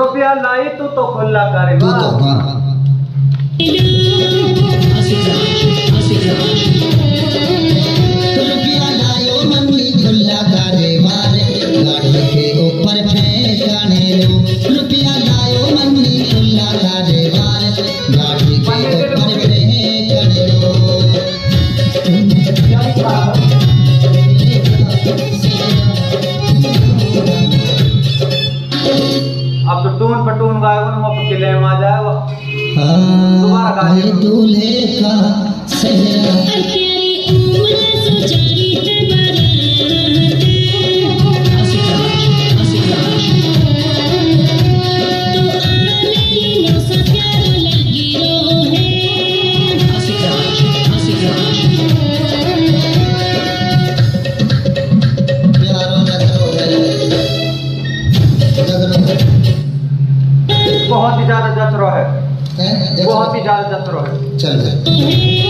रुपया लाई तू तो खुला करे तू तो I see you. हाँ ये दूल्हे का सेहरा है तो रोहे बहुत ही ज़्यादा जतरो है वो बहुत ही ज़्यादा जतरो है चल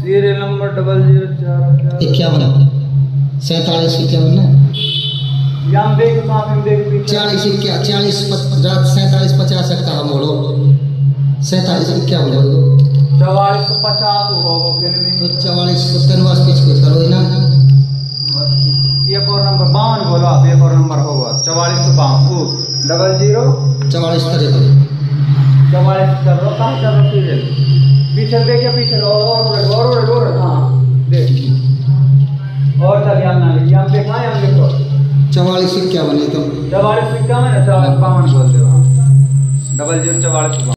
सीरियल नंबर डबल ज़ीरो चार इक्यावन। सैतालीस इक्यावन पीछे चालीस इक्या चालीस सैतालीस पचास का हम मोड़ो सैतालीस इक्यावन हो चवालीस सौ पचास तो चवालीस को तेरवास पीछ को करो ना एक और नंबर बावन बोलो आप एक और नंबर होगा चवालीस सौ बावन डबल ज़ीरो। चवालीस करे करो चवालीस चल रहा कहाँ चल रहा सीरियल पीछे देखिए पीछे और और और और और और हाँ देख और चल यहाँ ना यहाँ देखा यहाँ देखो चवालीस इक्यावन है तो चवालीस इक्यावन है चवालीस बावन बोलते दो हाँ। डबल ज़ीरो चवालीस।